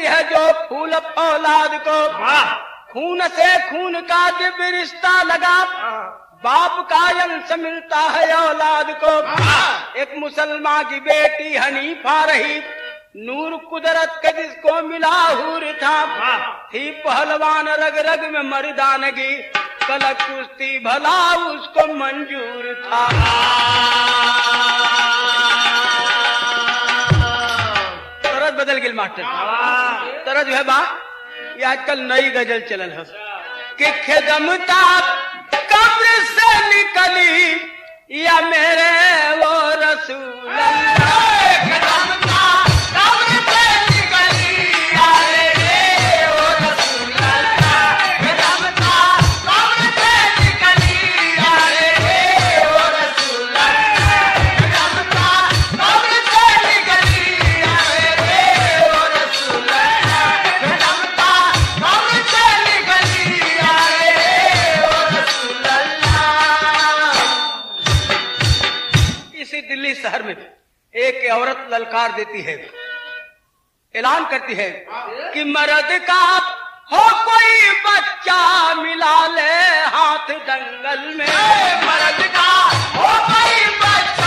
पैदा है जो फूल औलाद को। खून से खून का दिव्य रिश्ता लगा। बाप का अंश मिलता है औलाद को। एक मुसलमान की बेटी हनीफा रही। नूर कुदरत के जिसको मिला हूर था। थी पहलवान रग रग में मर्दानगी। कल कुश्ती भला उसको मंजूर था। मास्टर तरज जो है बा, ये आजकल नई गज़ल चलल है कि खेदमता कब्र से निकली, या मेरे वो रसूल अल्लाह। एक औरत ललकार देती है, ऐलान करती है कि मर्द का हो कोई बच्चा मिला ले हाथ जंगल में। मर्द का हो कोई बच्चा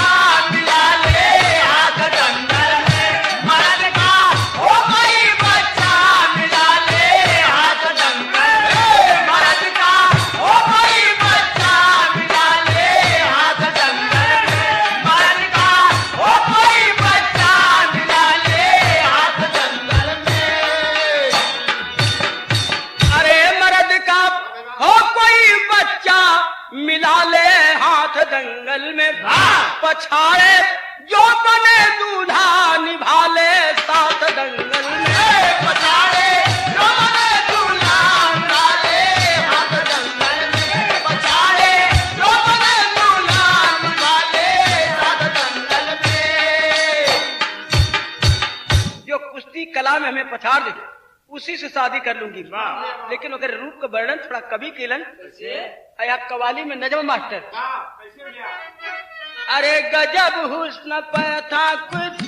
पछाड़े जो बने दूल्हा निभा ले साथ दंगल में। पछाड़े जो बने दूल्हा निभा हाथ दंगल में। पछाड़े जो बने दूल्हा निभा ले दंगल में। जो कुश्ती कला में हमें पछाड़ दे उसी से शादी कर लूँगी। लेकिन अगर रूप का वर्णन थोड़ा कभी केलन अया कवाली में नजम मास्टर। अरे गजब हुस्न पे था कुछ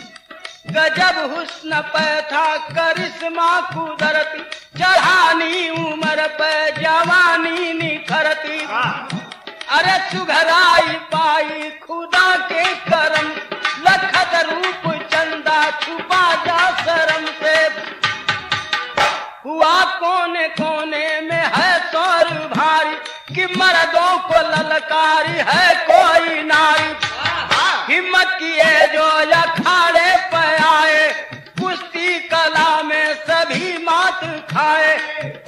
गजब हुस्न पे था करिश्मा कुदरती चढ़ानी उम्र पे जवानी निखरती। अरे सुघराई पाई खुदा के करम लखत रूप चंदा छुपा जा शरम से। हुआ कोने कोने में है सौर भारी कि मर्दों को ललकारी है कोई नारी। खाए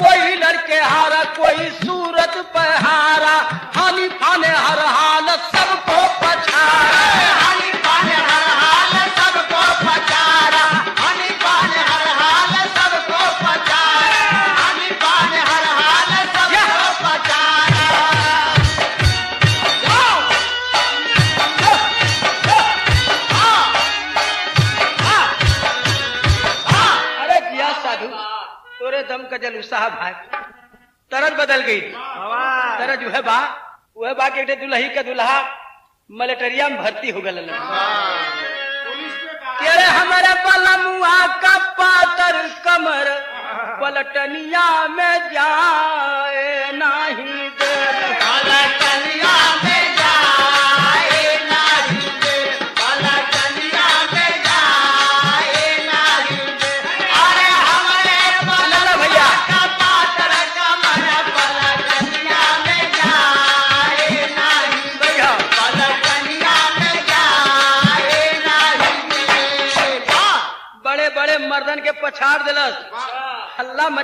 कोई लड़के हारा कोई सूरत पे हारा। हानि फाने हर हाल सबको तरज थी तेरा जो है बा वह बा के दुल्ही का दुल्हा मलेटरिया में भर्ती हो गल तेरे हमारे पलमुआ का पातर कमर पलटनिया में जाए नहीं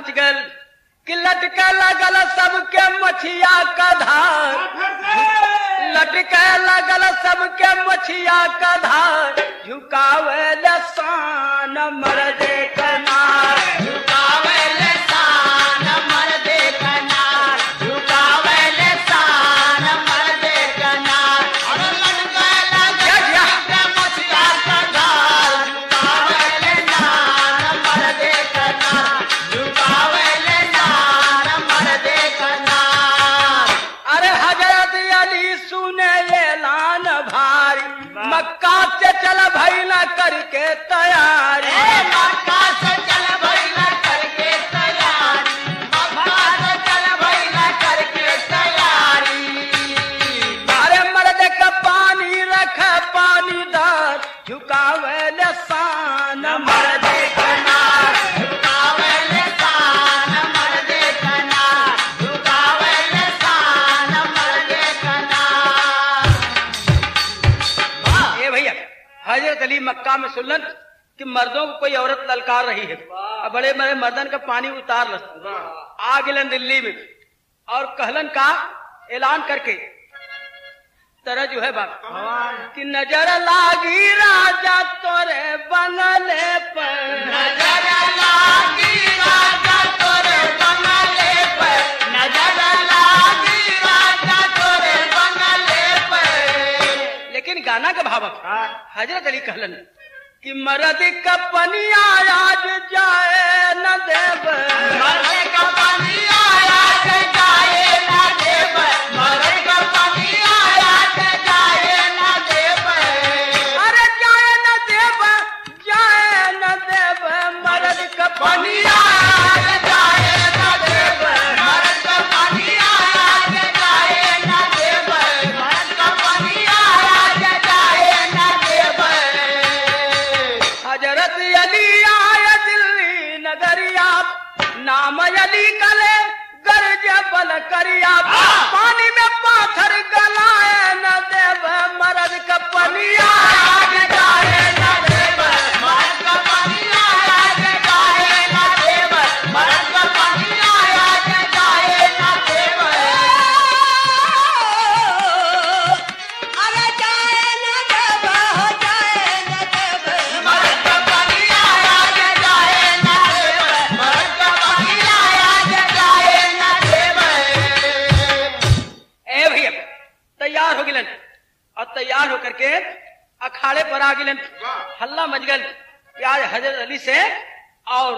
मच गल कि लटके लगल सबके मछिया का धार। लटके लगल सबके मछिया का धार। झुकावे लसान मर्दे कनार भारी बाद कि मर्दों को कोई औरत ललकार रही है। और बड़े बड़े मर्दन का पानी उतार आ गिलन दिल्ली में। और कहलन का ऐलान करके। तरह जो है बात। कि नज़र लागी राजा तोरे बंगले पर। नज़र लागी राजा तोरे बंगले पर। नज़र लागी राजा तोरे बंगले पर। लेकिन गाना का भावक हज़रत अली कहलन कि मरद का पनिया आज जाए न देव। पानी जाए ना देव। मरे का पानी जाए ना देव। अरे जाए न देव जाए न देव मरद का गिलन हल्ला मच गल आज हज़रत अली से और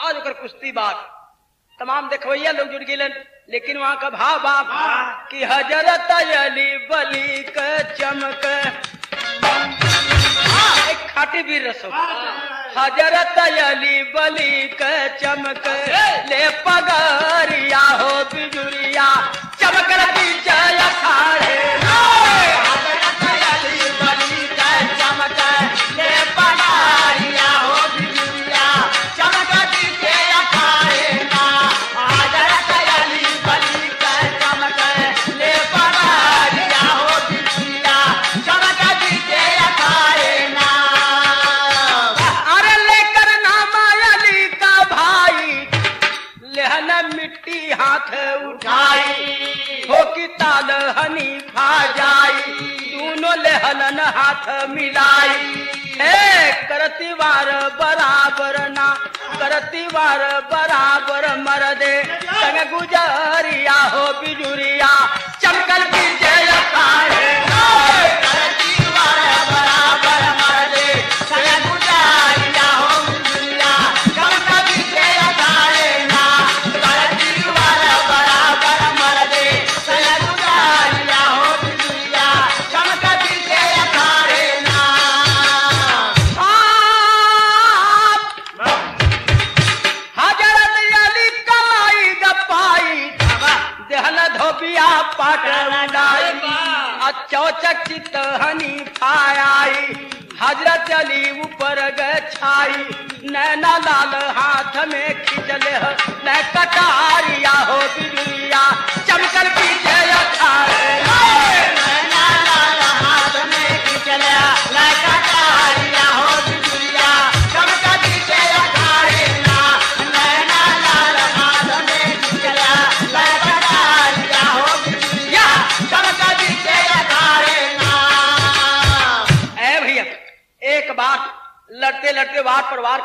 आज ओकर कुश्ती बात तमाम देखवैया लोग जुड़ गिलन। लेकिन वहाँ का भाव बाप कि हज़रत अली बली का चमक। हाँ, एक खाटी वीर रसो। हज़रत अली बली का चमक। ले पगरिया हो बिजुरिया। चमक जय अखाड़े। हाथ मिलाई। है करती वार बराबर ना करती वार बराबर मर दे संग गुजरिया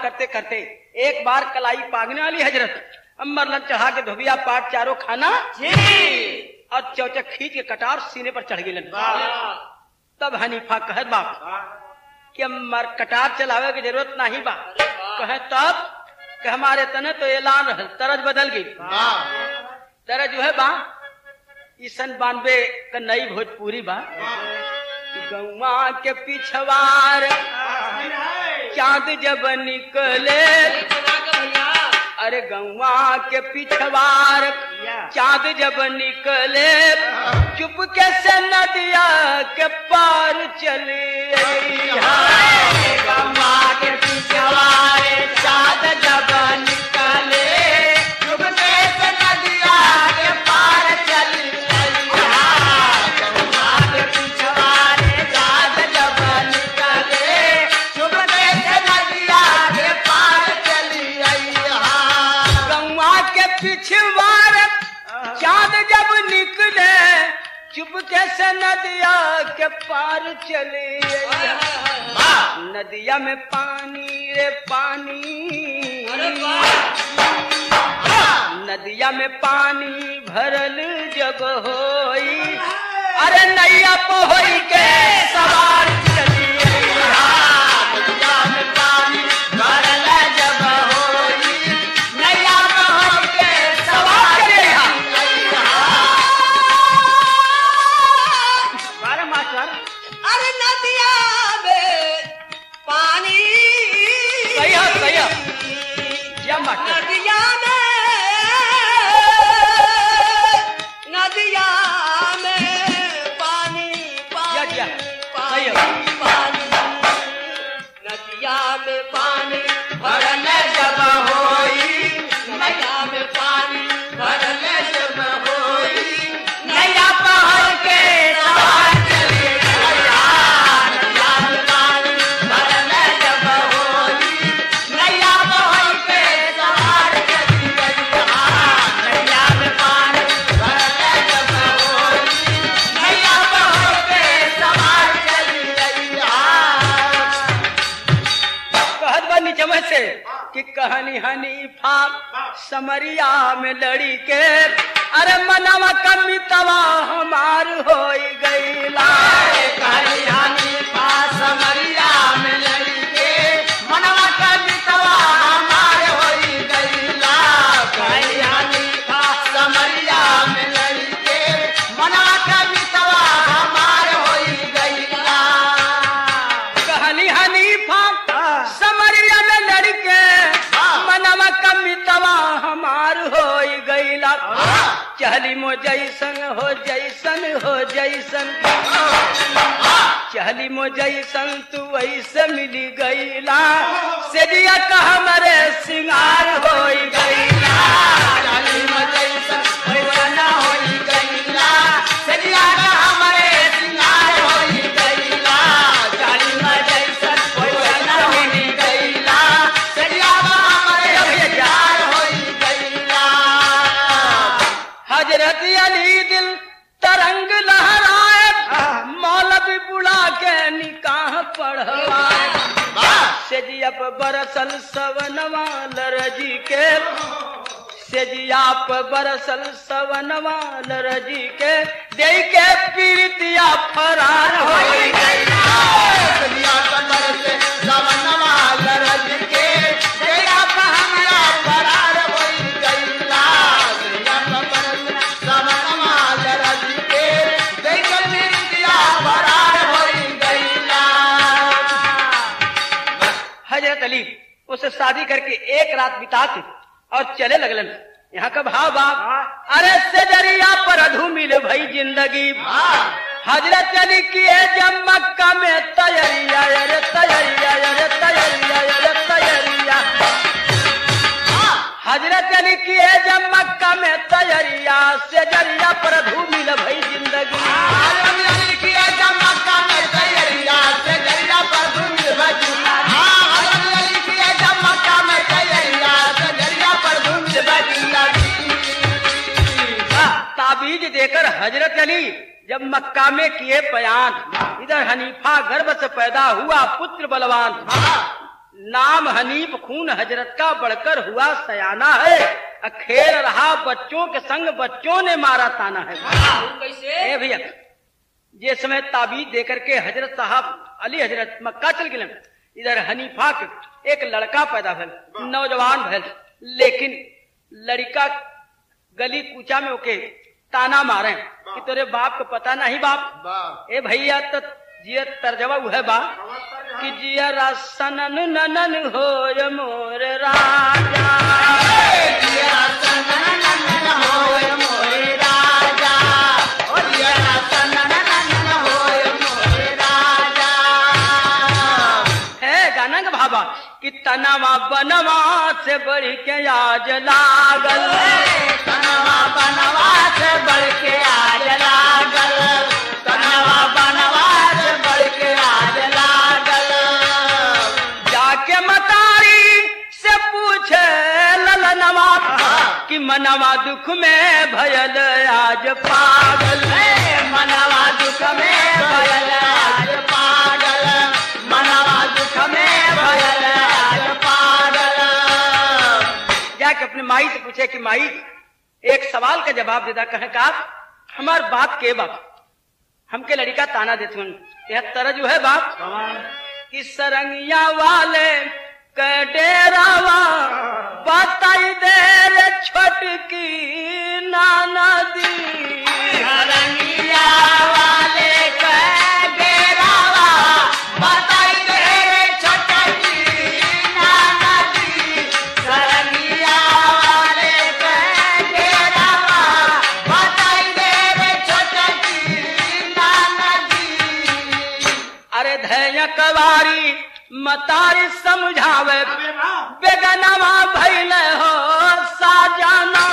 करते करते एक बार कलाई पागने वाली हज़रत अम्बर लन चढ़ा के धोबिया पाट चारों खाना और चौचक खींच के कटार सीने पर चढ़ गिलन तब हनीफा कहत बाप कि अम्बर कटार चलावे की ज़रूरत नहीं बा कहे तब कि हमारे तने तो ऐलान तरज बदल गई। तरज जो है बा ई सन बानवे का नई भोजपुरी बा गौवा के पिछवार चाँद जब निकले, अरे गौवा के पिछवार, चाँद जब निकले चुप से नदिया के पार चले गंवा के चुपके से नदिया के पार चले नदिया में पानी रे पानी। नदिया में पानी भरल जब होई। अरे नैया पोई के सवार चली सवार कहानी हनीफा समरिया में लड़ी के अरे मनवा कमी तवा हमार हो गई लाए कहनी हनी फाप, समरिया में चहली मो जैसन हो जैसन हो जैसन। चहली मो जैसन तू वैसे मिली गईला। से दिया का हमारे सिंगार। बरसल सवनवा लरजी के। सेजियाप बरसल सवनवा लरजी के। दे के पीरितिया फरार हो हज़रत उससे शादी करके एक रात बिताते और चले लगलन यहाँ का भाव बाप। अरे सजरिया पर धूमिल भई ज़िंदगी। हज़रत अली किए जब मक्का में तैयारिया अरे तैयारिया अरे तैयारिया अरे तैयारिया। हज़रत अली किए जब मक्का में तैयारिया ज़रिया पर अधू धूमिल भाई ज़िंदगी। देकर हज़रत अली जब मक्का में किए बयान। इधर हनीफा गर्भ से पैदा हुआ पुत्र बलवान नाम हनीफ खून हज़रत का बढ़कर हुआ सयाना है। खेल रहा बच्चों के संग बच्चों ने मारा ताना है। कैसे भैया ये समय ताबीज देकर के हज़रत साहब अली हज़रत मक्का चल गए इधर हनीफा के एक लड़का पैदा भल नौजवान भल लेकिन लड़का गली कूचा में ओके ताना मारे। कि तेरे बाप को पता नहीं बाप? ए भैया तो जिया तर्जवा है बा कि जिया रासनन ननन हो मोर राजा। कि तनवा बनवा से बढ़ के आज लागल। तनवा बनवा से बढ़ के आज लागल। तनवा बनवा से बढ़ के आज लागल। जाके मतारी से पूछे ललनवा कि कि मनवा दुख में भयल आज पागल। मनवा दुख में भयल आज पागल। मनवा दुख में भयल जाके अपने माई से पूछे कि माई, एक सवाल का जवाब देता, कहे का, हमार बाप के बाप? हमके लड़का ताना देते यह तरह जो है बाप? कि सरंगिया वाले के डेरावा बताई दे रे छोटकी नाना दी। रंगिया कवारी मतारी समझावे। बेगनवा भैल हो साजाना।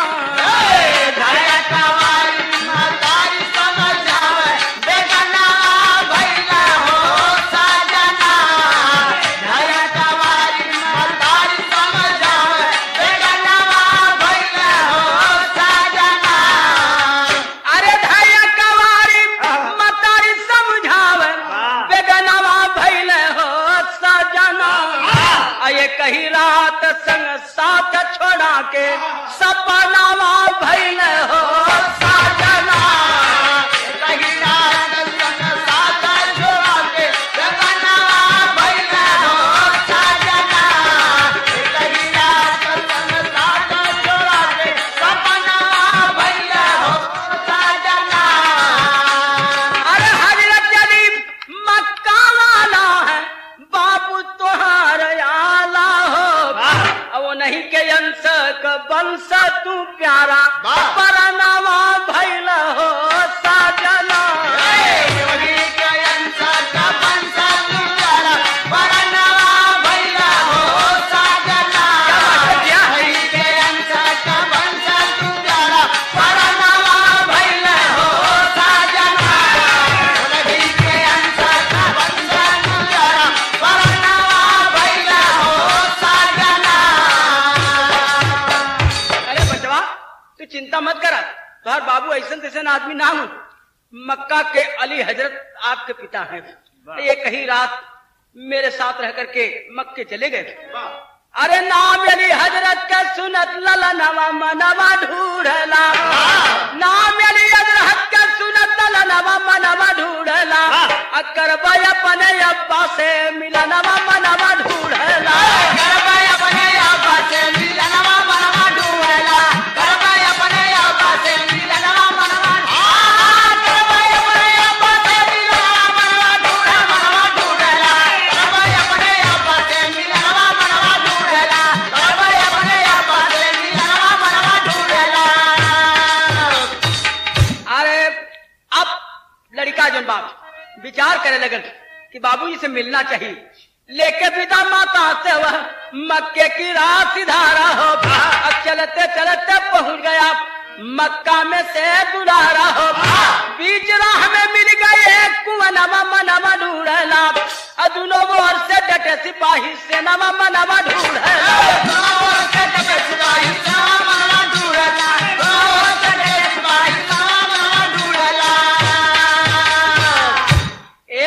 तू चिंता मत करा। तोहर बाबू ऐसा तैसन आदमी ना हूँ। मक्का के अली हज़रत आपके पिता हैं। ये कही रात मेरे साथ रह करके मक्के चले गए। अरे नाम अली हज़रत का सुनत लला नवा मनवा ढूढ़ला। नाम अली हज़रत का सुनत लला नवा मनवा ढूढ़ला। अकर अपने अब्बा से मिला नवा मनवा ढूढ़ला। जो बाप विचार करे लगन कि बाबूजी से मिलना चाहिए। लेके पिता माता से वह मक्के की राह सिधारा हो चलते चलते पहुँच गया। मक्का में से बुलारा हो बीच राह में मिल गए कुआँ मनवा ढूंढला से डटे सिपाही से नवा मनवा ढूंढला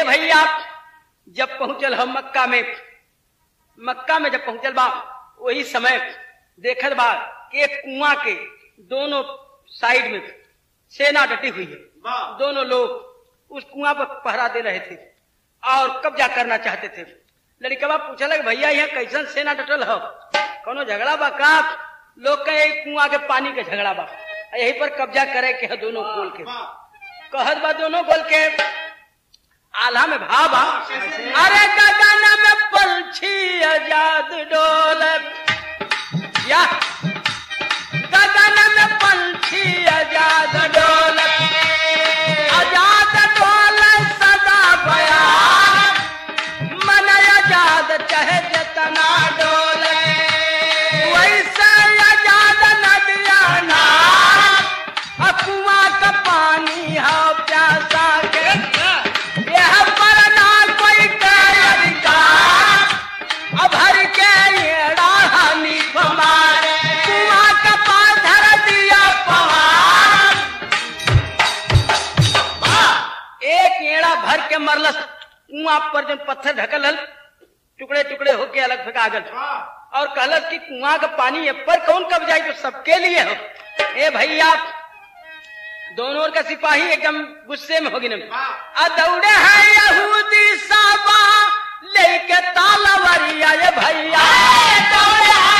भैया जब पहुंचल हम मक्का में मक्का में जब पहुंचल बा वही समय देखल बा एक कुआँ के दोनों साइड में सेना डटी हुई है। दोनों लोग उस कुआँ पर पहरा दे रहे थे और कब्जा करना चाहते थे। लड़कवा पूछल कि भैया यहाँ कैसन सेना डटल हो? कोनो झगड़ा बा का? लोग कहे कुआँ के पानी के झगड़ा बा। यही पर कब्जा करे के है दोनों खोल के। कहत बा दोनों बोल के आल्हा में भाबा अरे गगन में पंछी आज़ाद डोल। या। कुआँ पर जब पत्थर ढकल हल टुकड़े टुकड़े होके अलग फेंका गल और कहलत कि कुआँ का पानी है पर कौन कब जाए जो सबके लिए हो? ए भैया दोनों का सिपाही एकदम गुस्से में होगी नौड़े दौड़े हैं यहूदी साबा लेके तालावरिया ये भैया। दौड़े हैं।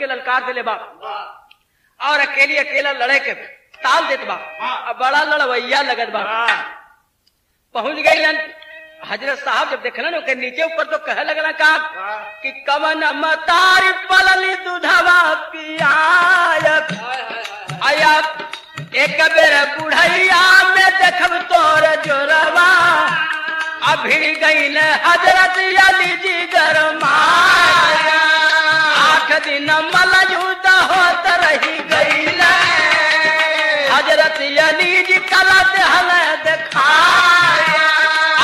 के ललकार दिले बा और अकेली अकेला लड़े के ताल देत बा अब बड़ा लड़वैया लगत बा पहुँच गई हज़रत साहब जब देखना ना नीचे ऊपर तो कह लगना का कि कवन मतारी पलली दूधवा पियायत। आया एक बेर बुढ़ैया में देखब तोर जोरवा। अभी गई न हज़रत अली जी गरमाया दिन मलजूद होत रही गई हज़रत अली जी कला देहल देखाया।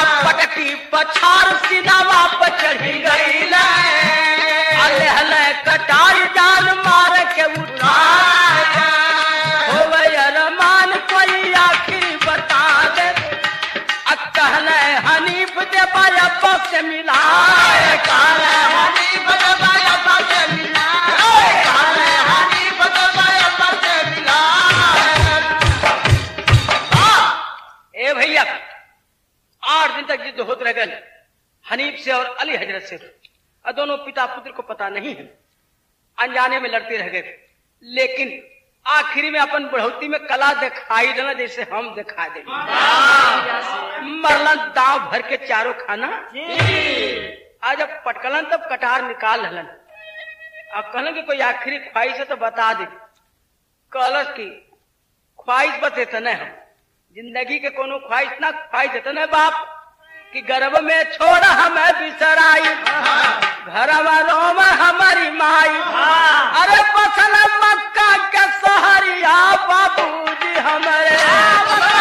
अब पटकी पछार सीनावा पर चढ़ी गई अलहल कटाई जान मार रह गए हनीफ से और अली हज़रत से। और दोनों पिता पुत्र को पता नहीं है। अनजाने में लड़ते रह गए। लेकिन आखिरी में अपन बढ़ोती में कला दिखाई देना जैसे हम दिखा दे। मरलन दाव भर के चारों खाना। आज जब पटकलन तब कटार निकाल हलन। अब कहलन कि कोई आखिरी ख्वाहिश है तो बता दे। कहलस की ख्वाहिश बस इतने हम ज़िंदगी के कोनो ख्वाहिश ना ख्वाहिश इतने बाप। कि गर्भ में छोड़ हमें बिसराई। घर रोम हमारी माई। अरे पसंद मक्का के सहरिया बाबू जी हमारे।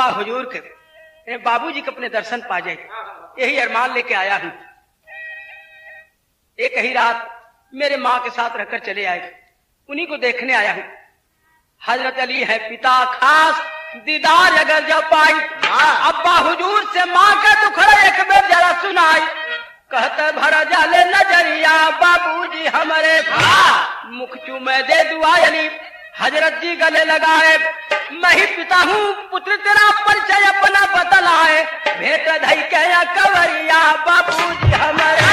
अब्बा हुजूर के ए, बाबूजी के अपने दर्शन पा जाए। यही अरमान लेके आया हूँ। एक ही रात मेरे माँ के साथ रहकर चले आए। उन्हीं को देखने आया हूँ। हज़रत अली है पिता खास दीदार अगर जब पाई। अब्बा हुजूर से माँ का दुखड़ा एक बेर जरा सुनाई। कहते भरा जाले नज़रिया बाबूजी हमारे मुख चूमे दे दुआ अली हज़रत जी गले लगाए, मैं ही पिता हूँ, पुत्र तेरा परिचय अपना बतलाए। भेट धई के कवैया बाबू जी हमारे।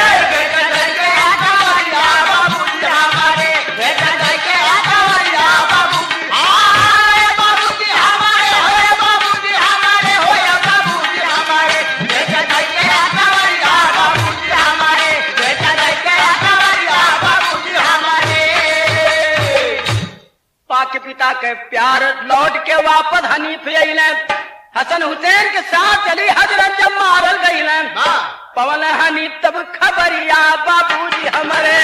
के प्यार लौट के वापस हनीफ अइले हसन हुसैन के साथ चली हज़रत जब मारल गईले पवन हनीफ तब खबरिया बाबू जी हमारे।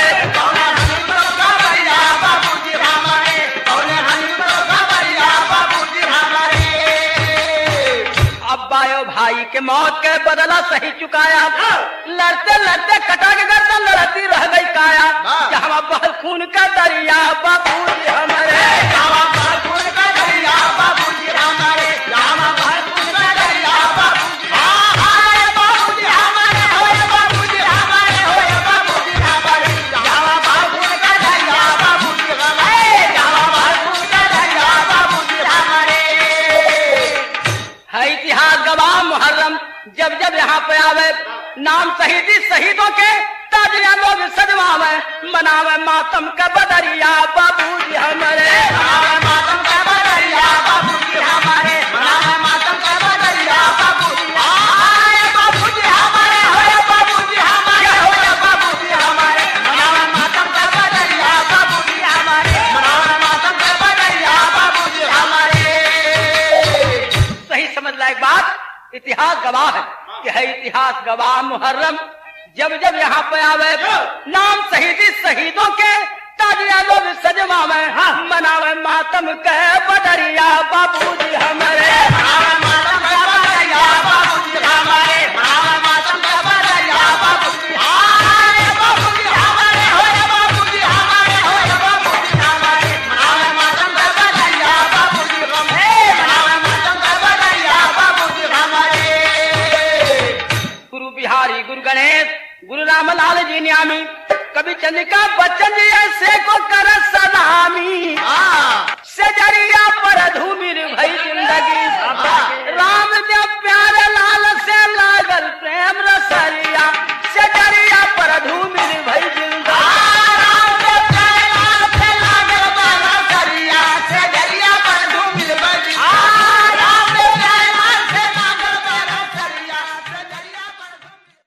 के मौत के बदला सही चुकाया। लड़ते लड़ते कटा के गर्दन लड़ती रह गई काया हाँ। जहाँ बहल खून का दरिया बाबू हमारे शहीदी के ताजिया लोग सजवावे, मनावे मातम का बदरिया, बाबू जी हमारे। मनावे मातम का बदरिया बाबूजी आए हमारे इतिहास गवाह है। कि है इतिहास गवाह मुहर्रम जब जब यहाँ पे आवे नाम शहीदी शहीदों के ताजिया लोग सजवावे मनावे मातम के बदरिया बाबू जी रामलाल का बचन ऐसे को